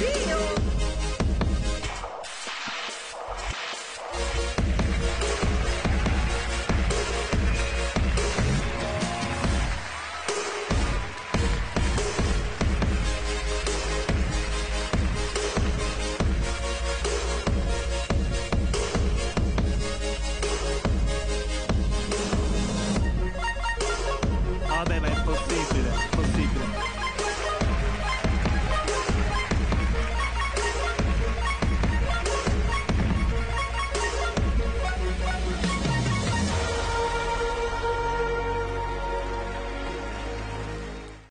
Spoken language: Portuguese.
Brasil! Possibile, possibile.